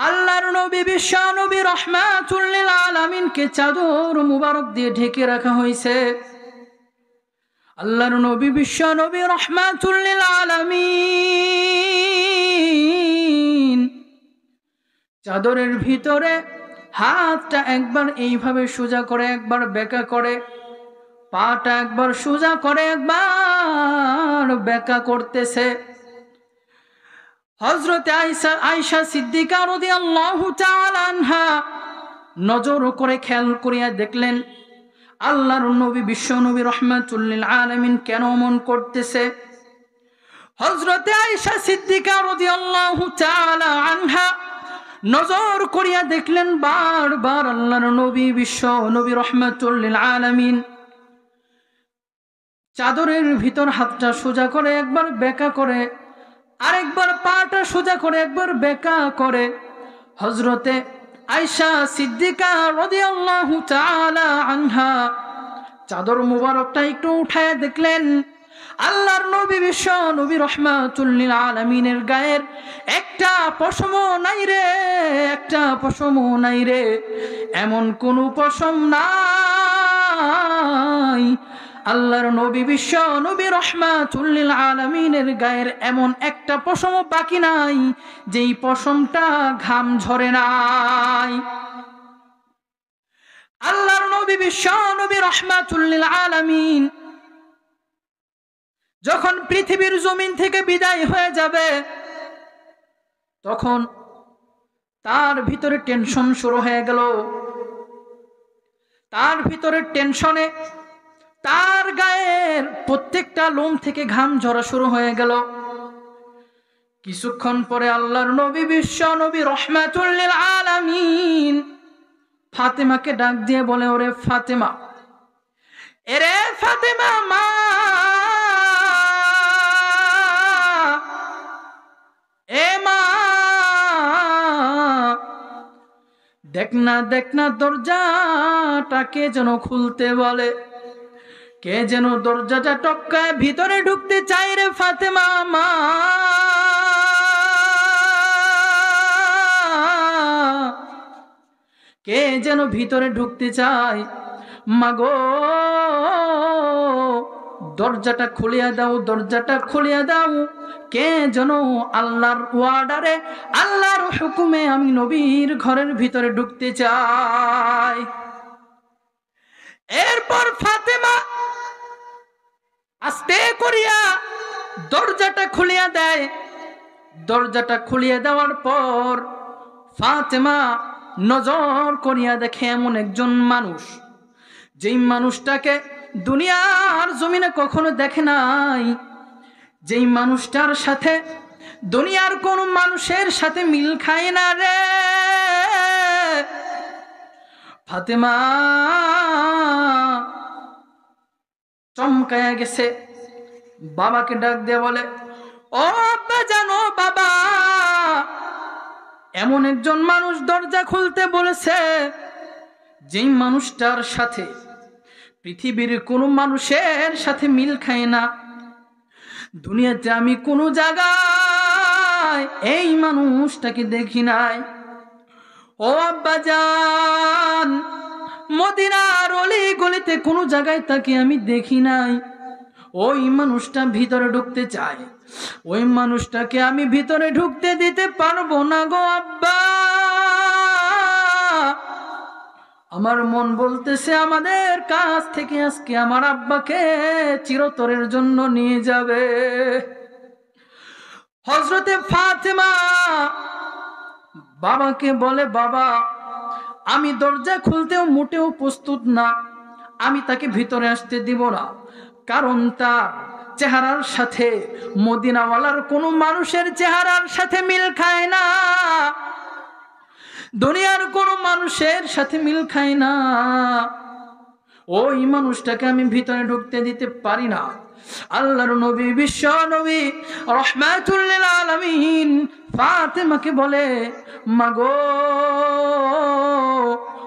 আল্লাহর নবী, বিশ্ব নবী রহমাতুল্লিল আলামিনকে চাদর মুবারক দিয়ে ঢেকে রাখা হয়েছে। আল্লাহর নবী, বিশ্ব নবী রহমাতুল্লিল আলামিন। চাদরের ভিতরে হাতটা একবার এইভাবে সোজা করে, একবার বেঁকা করে, পাটা একবার সোজা করে, একবার বেঁকা করতেছে। হজরত আইসা আয়সা সিদ্দিকা রদি আল্লাহ আনহা নজর করে খেয়াল করিয়া দেখলেন, আল্লাহর নবী, বিশ্ব নবী রহমাতুল্লিল আলমিন কেন মন করতেছে? হজরতে আয়সা সিদ্দিকা রদি আল্লাহ আনহা নজর করিয়া দেখলেন, বারবার আল্লাহর নবী, বিশ্ব নবী রহমাতুল্লিল আলমিন চাদরের ভিতর হাতটা সোজা করে একবার বেকা করে আরেকবার পাটা সোজা করে, একবার বেকা করে। হজরতে আয়সা সিদ্দিকা রদিয়াল্লাহু তাআলা আনহা চাদর মুবারকটা একটু উঠায় দেখলেন। আল্লাহর নবী বিশ্ব নবী রহমাতুল্লিল আলমিনের গায়ের একটা পশম নাই রে, একটা পশম নাই রে, এমন কোন পশম নাই। আল্লাহর নবী বিশ্ব, নবী রহমাতুল্লিল আলমিনের গায়ের এমন একটা পশম বাকি নাই, যেই পশমটা ঘাম ঝরে নাই। আল্লাহর নবী বিশ্ব, নবী রহমাতুল্লিল আলমিন যখন পৃথিবীর জমিন থেকে বিদায় হয়ে যাবে, তখন তার ভিতরে টেনশন শুরু হয়ে গেল। তার ভিতরে টেনশনে তার গায়ের প্রত্যেকটা লোম থেকে ঘাম ঝরা শুরু হয়ে গেল। কিছুক্ষণ পরে আল্লাহর নবী বিশ্ব নবী রহমাতুল্লিল আলামিন ফাতেমাকে ডাক দিয়ে বলে, ওরে ফাতেমা, এরে ফাতেমা মা, এ মা, দেখ না দেখ না দরজাটাকে যেন খুলতে বলে। কে যেন দরজাটা টপকায় ভিতরে ঢুকতে চাই রে ফাতেমা মা? কে যেন ভিতরে ঢুকতে চায়? মাগো, দরজাটা খুলিয়া দাও, দরজাটা খুলিয়া দাও। কে যেন আল্লাহর ওয়ার্ডারে, আল্লাহর হুকুমে আমি নবীর ঘরের ভিতরে ঢুকতে চাই। এরপর ফাতেমা আস্তে করিয়া দরজাটা খুলিয়া দেয়। দরজাটা খুলিয়া দেওয়ার পর ফাতেমা নজর করিয়া দেখে এমন একজন মানুষ, যেই মানুষটাকে দুনিয়ার জমিনে কখনো দেখে নাই। যেই মানুষটার সাথে দুনিয়ার কোন মানুষের সাথে মিল খায় না রে। ফাতেমা চমকায়া গেছে। বাবাকে ডাক দিয়ে বলে, ও জানো বাবা, এমন একজন মানুষ দরজা খুলতে বলেছে, যেই মানুষটার সাথে পৃথিবীর কোনো মানুষের সাথে মিল খায় না। দুনিয়াতে আমি কোনো জায়গায় এই মানুষটাকে দেখি নাই। ও আব্বা জান মদিনার অলি গলিতে কোনো জায়গায় তাকে আমি দেখি নাই। ওই মানুষটা ভিতরে ঢুকতে চায়। ওই মানুষটাকে আমি ভিতরে ঢুকতে দিতে পারব না গো আব্বা। আমার মন বলতেছে, আমাদের কাছ থেকে আজকে আমার আব্বাকে চিরতরের জন্য নিয়ে যাবে। হজরতে ফাতেমা বাবাকে বলে, বাবা আমি দরজা খুলতেও মোটেও প্রস্তুত না। আমি তাকে ভিতরে আসতে দিব না, কারণ তার চেহারার সাথে মদিনাওয়ালার কোনো মানুষের চেহারার সাথে মিল খায় না। দুনিয়ার কোনো মানুষের সাথে মিল খায় না। ওই মানুষটাকে আমি ভিতরে ঢুকতে দিতে পারি না। আল্লাহর নবী, বিশ্ব নবী রহমাতুল্লিল আলামিন ফাতেমাকে বলে, মাগো,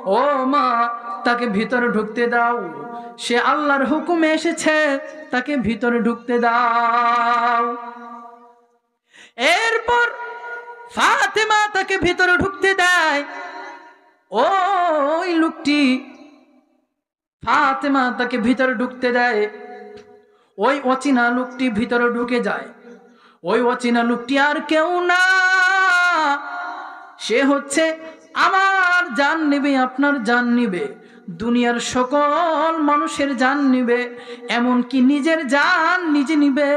ও মা, তাকে ভিতরে ঢুকতে দাও। সে আল্লাহর হুকুমে এসেছে, তাকে ভিতরে ঢুকতে দাও। এরপর ফাতেমা তাকে ভিতরে ঢুকতে দেয়। ওই লোকটি ফাতেমা তাকে ভিতরে ঢুকতে দেয়। ওই অচেনা লোকটি ভিতরে ঢুকে যায়। ওই অচেনা লোকটি আর কেউ না। সে হচ্ছে আমার জান নিবে, আপনার জান নিবে। দুনিয়ার সকল মানুষের জান নিবে, এমনকি নিজের জান নিজে নিবে।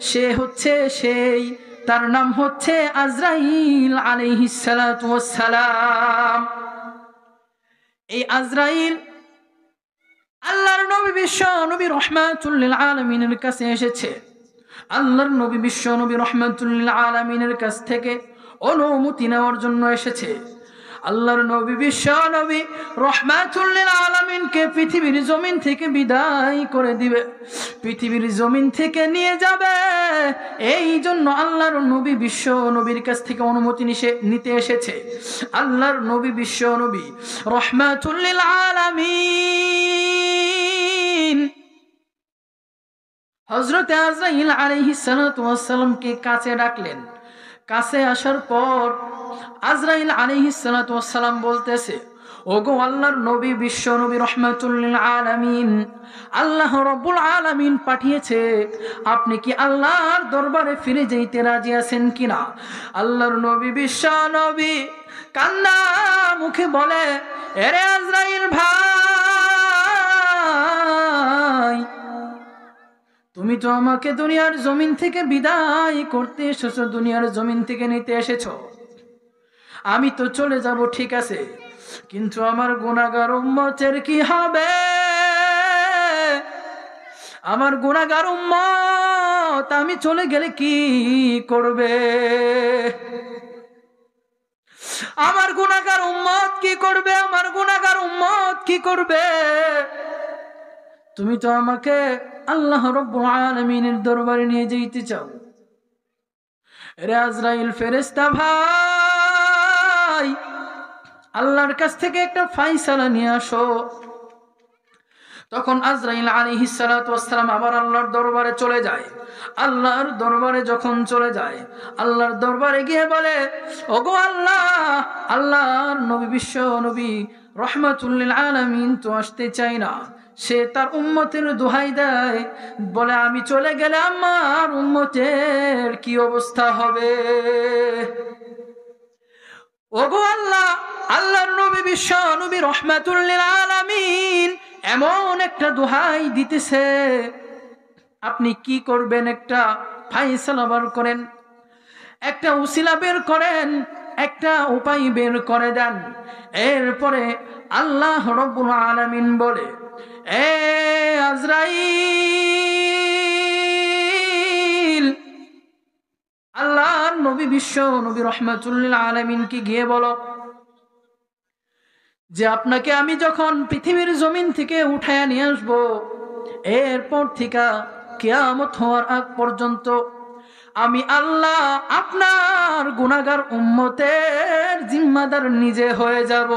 সে হচ্ছে সেই, তার নাম হচ্ছে আজরাইল আলাইহিসালাম এই আজরাইল আল্লাহর নবী বিশ্ব নবী রহমাতুল্লিল আলমিনের কাছে এসেছে। আল্লাহর নবী বিশ্ব নবী রহমাতুল্লিল আলমিনের কাছ থেকে অনুমতি নেওয়ার জন্য এসেছে। আল্লাহর নবী, বিশ্ব নবী রহমাতুল্লিল আলমিনকে পৃথিবীর জমিন থেকে বিদায় করে দিবে। পৃথিবীর জমিন থেকে নিয়ে যাবে। এই জন্য আল্লাহর নবী বিশ্ব নবীর কাছ থেকে অনুমতি নিতে এসেছে। আল্লাহর নবী বিশ্ব নবী রহমাতুল্লিল আলামিন। হজরত আজরাইল আলাইহিস সালামকে কাছে ডাকলেন। কাছে আসার পর আজরাইল আলাইহিস সালাম বলতেছে, ওগো আল্লাহর নবী, বিশ্ব নবী রহমাতুল্লিল আলামিন, আল্লাহ রব্বুল আলামিন পাঠিয়েছে, আপনি কি আল্লাহর দরবারে ফিরে যেতে রাজি আছেন কিনা? আল্লাহর নবী, বিশ্ব নবী কান্না মুখে বলে, এরে আজরাইল ভাই, তুমি তো আমাকে দুনিয়ার জমিন থেকে বিদায় করতে এসেছ, দুনিয়ার জমিন থেকে নিতে এসেছ। আমি তো চলে যাব, ঠিক আছে। কিন্তু আমার গুণাগার উম্মতের কি হবে? আমার গুণাগার উম্মত আমি চলে গেলে কি করবে? আমার গুণাগার উম্মত কি করবে? আমার গুণাগার উম্মত কি করবে? তুমি তো আমাকে আল্লাহ রব্বুল আলামিনের দরবারে নিয়ে যেতে চাও। রে আজরাইল ফেরেস্তা ভাই! আল্লাহর কাছ থেকে একটা ফাইসালা নিয়ে আসো। তখন আজরাইল আলী সালাম আবার আল্লাহর দরবারে চলে যায়। আল্লাহর দরবারে যখন চলে যায়, আল্লাহর দরবারে গিয়ে বলে, ওগো আল্লাহ, আল্লাহর নবী, বিশ্ব নবী রহমাতুল্লিল আলমিন, তো আসতে চাই না। সে তার উম্মতের দোহাই দেয়। বলে, আমি চলে গেলে আমার উম্মতের কি অবস্থা হবে? ওগো আল্লাহ, আল্লাহর নবী বিশ্ব নবী রহমাতুল্লিল আলামিন এমন একটা দোহাই দিতেছে। আপনি কি করবেন একটা ফাইসালা বার করেন, একটা উসিলা বের করেন, একটা উপায় বের করে দেন। এরপরে আল্লাহ রব্বুল আলামিন বলে, এ আজরাইল আল্লাহর নবী বিশ্ব নবী রহমাতুল্লিল আলমিনকে গিয়ে বলো যে আপনাকে আমি যখন পৃথিবীর জমিন থেকে উঠায় নিয়ে আসব, এরপর থেকে কেয়ামত হওয়ার আগ পর্যন্ত আমি আল্লাহ আপনার গুণাগার উম্মতের জিম্মাদার নিজে হয়ে যাব।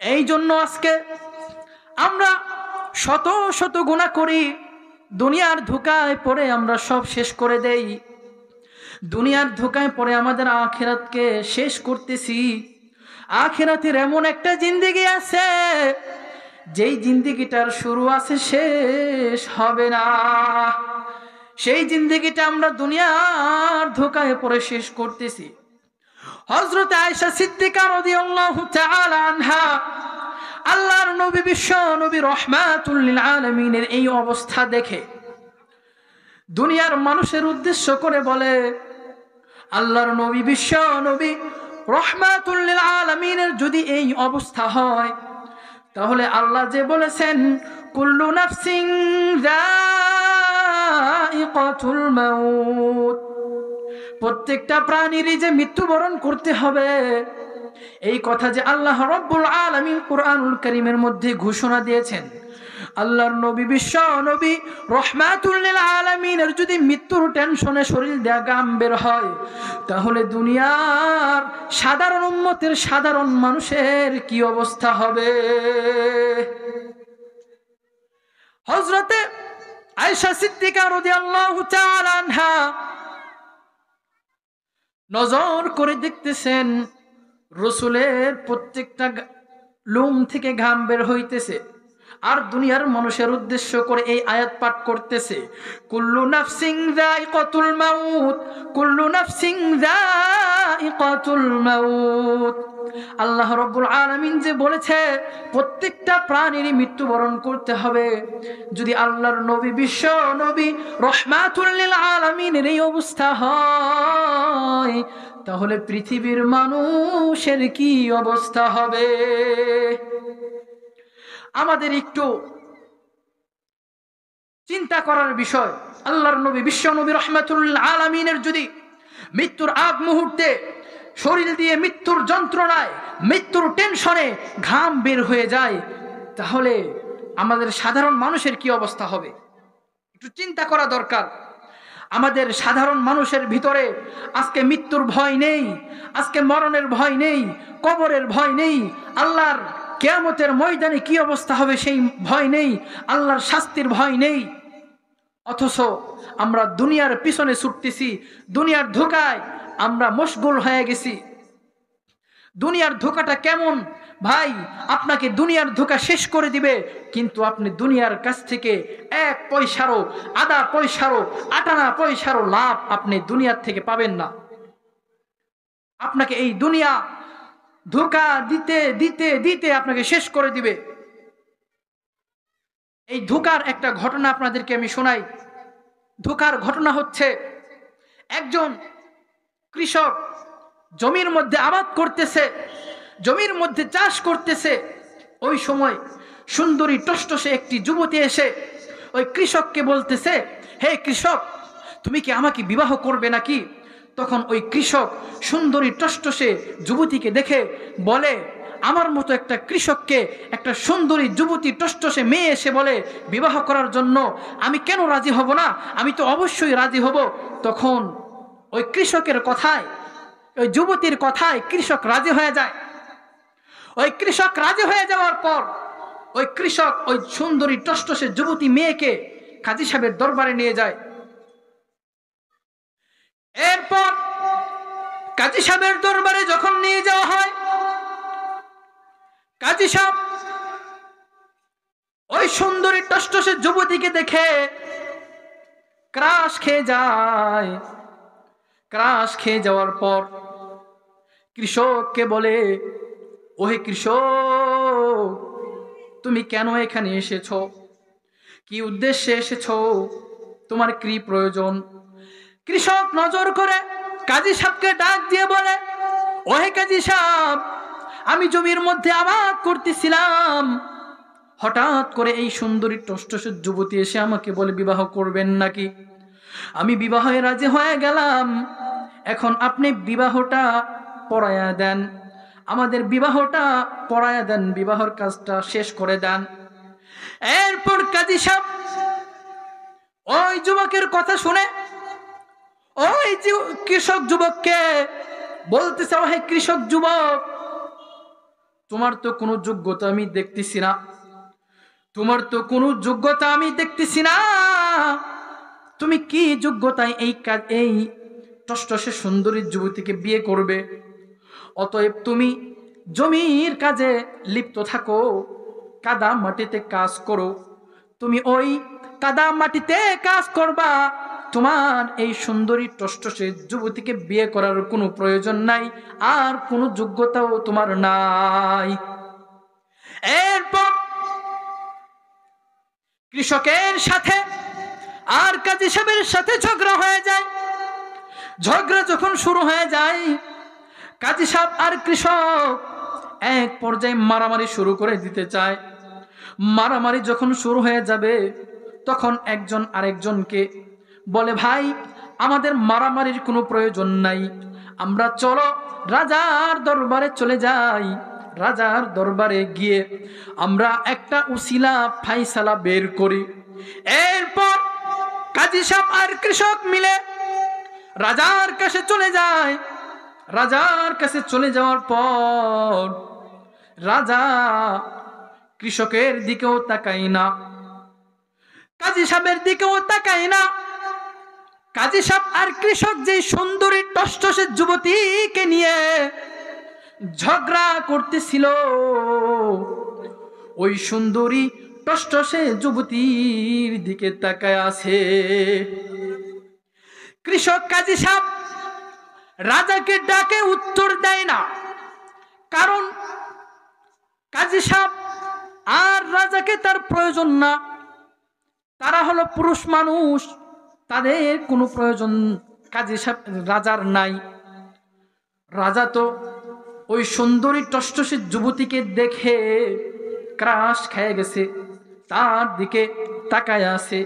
এই জন্য আজকে আমরা শত শত গুণা করি। দুনিয়ার ধোকায় পড়ে আমরা সব শেষ করে দেই। দুনিয়ার ধোকায় পড়ে আমাদের আখেরাতকে শেষ করতেছি। আখেরাতের এমন একটা জিন্দিগি আছে, যেই জিন্দিগিটার শুরু আছে শেষ হবে না। সেই জিন্দিগিটা আমরা দুনিয়ার ধোকায় পড়ে শেষ করতেছি। হজরত আয়সা সিদ্দিকার আনহা আল্লাহর নবী বিশ্ব নবী রহমাতুল্লিল আলমিনের এই অবস্থা দেখে দুনিয়ার মানুষের উদ্দেশ্য করে বলে, আল্লাহর নবী বিশ্ব নবী রহমাতুল্লিল আলমিনের যদি এই অবস্থা হয়, তাহলে আল্লাহ যে বলেছেন, কুল্লু নাফসিং প্রত্যেকটা প্রাণীরই যে মৃত্যুবরণ করতে হবে এই কথা যে আল্লাহ রব্বুল আলমিন কোরআনুল করিমের মধ্যে ঘোষণা দিয়েছেন। আল্লাহর নবী বিশ্ব নবী রহমাতুল্লিল আলমিনের যদি মৃত্যুর টেনশনে শরীর গাম বের হয়, তাহলে দুনিয়ার সাধারণ উন্মতের সাধারণ মানুষের কি অবস্থা হবে? হজরতে আয়সা সিদ্দিকা রদি আল্লাহ নজর করে দেখতেছেন রসুলের প্রত্যেকটা লুম থেকে ঘাম বের হইতেছে। আর দুনিয়ার মানুষের উদ্দেশ্য করে এই আয়াত পাঠ করতেছে। কুল্লু নাফসিং যায়িকাতুল মাউত, কুল্লু নাফসিং যায়িকাতুল মাউত। আল্লাহ রব্বুল আলামিন যে বলেছে, প্রত্যেকটা প্রাণীরই মৃত্যুবরণ করতে হবে। যদি আল্লাহর নবী, বিশ্ব নবী রহমাতুল্লিল আলামিনের এই অবস্থা হয় তাহলে পৃথিবীর মানুষের কি অবস্থা হবে? আমাদের একটু চিন্তা করার বিষয়। আল্লাহর নবী, বিশ্ব নবী রহমাতুল্লাহ আলমিনের যদি মৃত্যুর আগ মুহূর্তে শরীর দিয়ে মৃত্যুর যন্ত্রণায়, মৃত্যুর টেনশনে ঘাম বের হয়ে যায়, তাহলে আমাদের সাধারণ মানুষের কি অবস্থা হবে? একটু চিন্তা করা দরকার। আমাদের সাধারণ মানুষের ভিতরে আজকে মৃত্যুর ভয় নেই, আজকে মরণের ভয় নেই, কবরের ভয় নেই, আল্লাহর কেয়ামতের ময়দানে কি অবস্থা হবে সেই ভয় নেই, আল্লাহর শাস্তির ভয় নেই। অথচ আমরা দুনিয়ার পিছনে ছুটতেছি, দুনিয়ার ধোকায় আমরা মশগুল হয়ে গেছি। দুনিয়ার ধোকাটা কেমন? ভাই, আপনাকে দুনিয়ার ধোকা শেষ করে দিবে, কিন্তু আপনি দুনিয়ার কাছ থেকে এক পয়সারও, আধা পয়সারও, আটানা পয়সারও লাভ আপনি দুনিয়ার থেকে পাবেন না। আপনাকে এই দুনিয়া ধোকা দিতে দিতে দিতে আপনাকে শেষ করে দিবে। এই ধোকার একটা ঘটনা আপনাদেরকে আমি শোনাই। ধোকার ঘটনা হচ্ছে, একজন কৃষক জমির মধ্যে আবাদ করতেছে জমির মধ্যে চাষ করতেছে। ওই সময় সুন্দরী টষ্টসে একটি যুবতী এসে ওই কৃষককে বলতেছে, হে কৃষক, তুমি কি আমাকে বিবাহ করবে নাকি? তখন ওই কৃষক সুন্দরী টষ্টসে যুবতীকে দেখে বলে, আমার মতো একটা কৃষককে একটা সুন্দরী যুবতী টষ্টসে মেয়ে এসে বলে বিবাহ করার জন্য আমি কেন রাজি হব না? আমি তো অবশ্যই রাজি হব। তখন ওই কৃষকের কথায়, ওই যুবতীর কথায় কৃষক রাজি হয়ে যায়। ওই কৃষক রাজি হয়ে যাওয়ার পর, ওই কৃষক, ওই সুন্দরী টষ্টসে যুবতী মেয়েকে কাজী সাহেবের দরবারে নিয়ে যায়। এরপর কাজী সাহেবের দরবারে যখন নিয়ে যাওয়া হয়, কাজী সাহেব ওই সুন্দরী টষ্টসের যুবতীকে দেখে ক্রাশ খেয়ে যায়। ক্রাশ খেয়ে যাওয়ার পর কৃষককে বলে ওহে কৃষক, তুমি কেন এখানে এসেছ? কি উদ্দেশ্যে এসেছ? তোমার কি প্রয়োজন? কৃষক নজর করে কাজী সাহকে ডাক দিয়ে বলে, ওহে কাজী সাহ আমি জমির মধ্যে আবাদ করতেছিলাম। হঠাৎ করে এই সুন্দরী টষ্টসের যুবতী এসে আমাকে বলে, বিবাহ করবেন নাকি? আমি বিবাহে রাজি হয়ে গেলাম। এখন আপনি বিবাহটা পড়ায়া দেন। আমাদের বিবাহটা পড়ায়া দেন, বিবাহর কাজটা শেষ করে দেন। এরপর কাজী সাহ ওই যুবকের কথা শুনে ওই কৃষক যুবককে বলতেছে হে কৃষক যুবক, তোমার তো কোনো যোগ্যতা আমি দেখতেছি না। তোমার তো কোনো যোগ্যতা আমি দেখতেছি না। তুমি কি যোগ্যতায় এই কাজ এই টসটসে সুন্দরী যুবতীকে বিয়ে করবে? অতএব তুমি জমির কাজে লিপ্ত থাকো, কাদা মাটিতে কাজ করো। তুমি ওই কাদা মাটিতে কাজ করবা, তোমার এই সুন্দরী টষ্টসে যুবতীকে বিয়ে করার কোনো প্রয়োজন নাই, আর কোনো যোগ্যতাও তোমার নাই। এরপর কৃষকের সাথে আর কাজী সাহেবের সাথে ঝগড়া হয়ে যায়। ঝগড়া যখন শুরু হয়ে যায় কাজী সাহেব আর কৃষক এক পর্যায়ে মারামারি শুরু করে দিতে চায়। মারামারি যখন শুরু হয়ে যাবে, তখন একজন আরেকজনকে বলে, ভাই, আমাদের মারামারির কোনো প্রয়োজন নাই। আমরা চলো রাজার দরবারে চলে যাই। রাজার দরবারে গিয়ে আমরা একটা উসিলা, ফাইসালা বের করি। এরপর কাজী সাহেব আর কৃষক মিলে রাজার কাছে চলে যায়। রাজার কাছে চলে যাওয়ার পর রাজা কৃষকের দিকেও তাকাই না। কাজী সাহেবের দিকেও তাকাই না। কাজী সাহেব আর কৃষক যে সুন্দরী টসটসের যুবতীকে নিয়ে ঝগড়া করতেছিল, ওই সুন্দরী টসটসে যুবতীর দিকে তাকায় আছে। কৃষক কাজী সাহেব রাজাকে ডাকে উত্তর দেয় না। কারণ কাজী সাহেব, আর রাজাকে তার প্রয়োজন না। তারা হলো পুরুষ মানুষ, তাদের কোনো প্রয়োজন কাজী সাহেব, রাজার নাই। রাজা তো ওই সুন্দরী টষ্টসের যুবতীকে দেখে ক্রাশ খেয়ে গেছে, তার দিকে তাকায় আছে।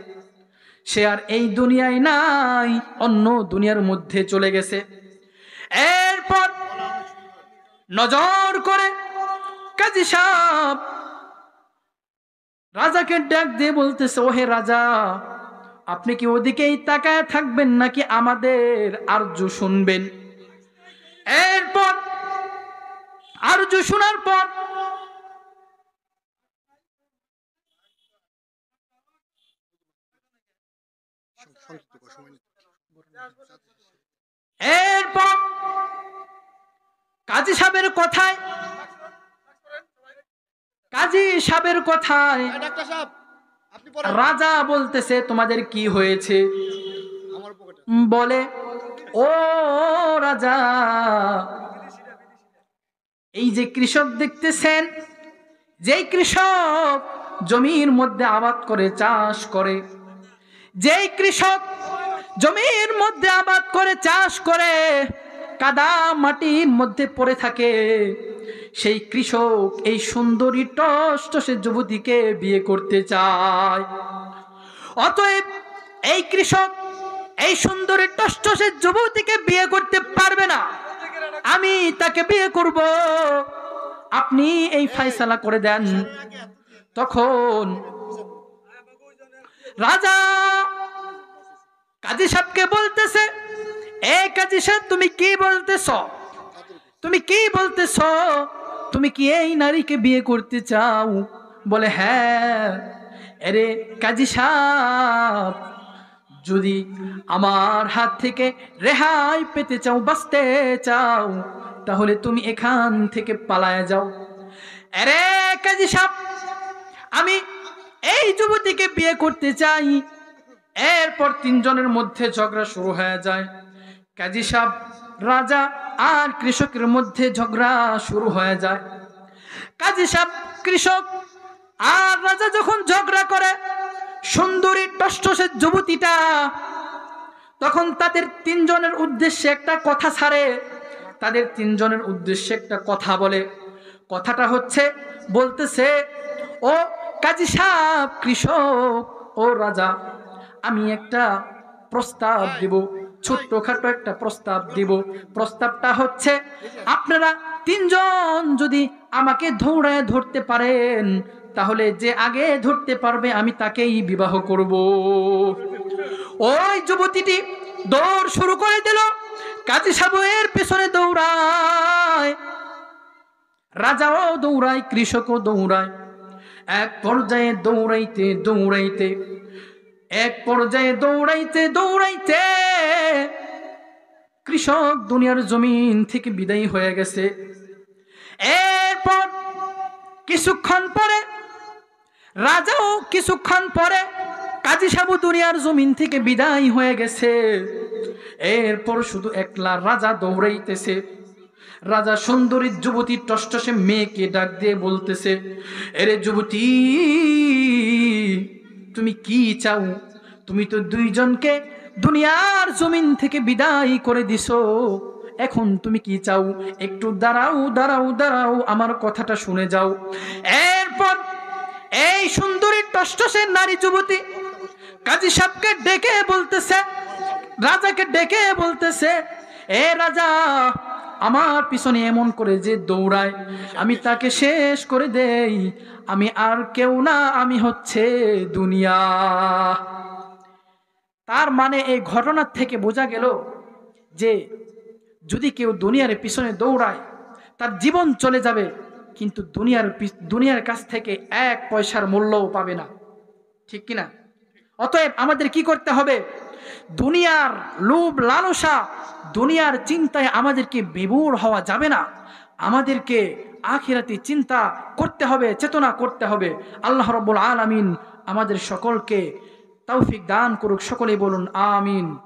সে আর এই দুনিয়ায় নাই, অন্য দুনিয়ার মধ্যে চলে গেছে। এরপর নজর করে কাজী সাহেব রাজাকে ডাক দিয়ে বলতেছে, ওহে রাজা, আপনি কি ওদিকেই তাকায় থাকবেন নাকি আমাদের আর্য শুনবেন? এরপর আর্য শোনার পর এরপর কাজী সাহেবের কথায় কাজী সাহেবের কথায় ডাক্তার সাহেব আপনি পরে রাজা বলতেছে তোমাদের কি হয়েছে? বলে ও রাজা এই যে কৃষক দেখতেছেন যেই কৃষক জমির মধ্যে আবাদ করে চাষ করে যেই কৃষক জমির মধ্যে আবাদ করে চাষ করে, কাদা মাটির মধ্যে পড়ে থাকে। সেই কৃষক এই সুন্দরী টষ্ট টস যুবতীকে বিয়ে করতে চায়। অতএব এই কৃষক এই সুন্দরী টসটসের যুবতীকে বিয়ে করতে পারবে না। আমি তাকে বিয়ে করব। আপনি এই ফাইসালা করে দেন। তখন রাজা কাজী সাহেবকে বলতেছে? এ কাজী সাহেব, তুমি কি বলতেছ? তুমি কি বলতেছ? তুমি কি এই নারীকে বিয়ে করতে চাও? বলে হ্যাঁ। আরে কাজী সাহেব, যদি আমার হাত থেকে রেহাই পেতে চাও, বাঁচতে চাও, তাহলে তুমি এখান থেকে পালায় যাও। আরে কাজী সাহেব, আমি এই যুবতীকে বিয়ে করতে চাই। এরপর তিনজনের মধ্যে ঝগড়া শুরু হয়ে যায়। কাজী সাহেব, রাজা আর কৃষকের মধ্যে ঝগড়া শুরু হয়ে যায়। কাজী সাহেব, কৃষক আর রাজা যখন ঝগড়া করে, সুন্দরী টষ্টসের যুবতীটা তখন তাদের তিনজনের উদ্দেশ্যে একটা কথা ছাড়ে। তাদের তিনজনের উদ্দেশ্যে একটা কথা বলে। কথাটা হচ্ছে, বলতেছে, ও কাজী সাহেব, কৃষক, ও রাজা। একটা প্রস্তাব দেব ছোট্টখাটো একটা প্রস্তাব দেব। প্রস্তাবটা হচ্ছে আপনারা তিনজন যদি আমাকে ধৌড়ায় ধরতে পারেন তাহলে যে আগে ধরতে পারবে আমি তাকেই বিবাহ করব। ওই যুবতীটি দৌড় শুরু করে দিল কাজী সাবুয়ের পেছনে দৌড়ায়। রাজাও দৌড়ায় কৃষকও দৌড়ায়। এক পর্যায়ে দৌড়াইতে দৌড়াইতে এক পর্যায়ে দৌড়াইতে দৌড়াইতে কৃষক দুনিয়ার জমিন থেকে বিদায়ী হয়ে গেছে। এরপর কিছুক্ষণ পরে, রাজাও কিছুক্ষণ পরে কাজী সাবু দুনিয়ার জমিন থেকে বিদায় হয়ে গেছে। এরপর শুধু একলা রাজা দৌড়াইতেছে। রাজা সুন্দরী যুবতী টষ্টসে মেয়েকে ডাক দিয়ে বলতেছে, এরে যুবতী তুমি কি চাও? তুমি তো দুইজনকে দুনিয়ার জমিন থেকে বিদায় করে দিছো। এখন তুমি কি চাও? একটু দাঁড়াও দাঁড়াও দাঁড়াও, আমার কথাটা শুনে যাও। এরপর এই সুন্দরী টষ্টসের নারী যুবতী কাজী সাহেবকে ডেকে বলতেছে, রাজাকে ডেকে বলতেছে, এ রাজা আমার পিছনে এমন করে যে দৌড়ায়, আমি তাকে শেষ করে দেই, আমি আর কেউ না, আমি হচ্ছে দুনিয়া। তার মানে এই ঘটনার থেকে বোঝা গেল যে যদি কেউ দুনিয়ার পিছনে দৌড়ায়, তার জীবন চলে যাবে, কিন্তু দুনিয়ার দুনিয়ার কাছ থেকে এক পয়সার মূল্যও পাবে না। ঠিক কিনা? অতএব আমাদের কি করতে হবে? দুনিয়ার লোভ লালসা, দুনিয়ার চিন্তায় আমাদেরকে বিভোর হওয়া যাবে না। আমাদেরকে আখিরাতি চিন্তা করতে হবে, চেতনা করতে হবে। আল্লাহ রব্বুল আলামিন আমাদের সকলকে তৌফিক দান করুক। সকলে বলুন, আমিন।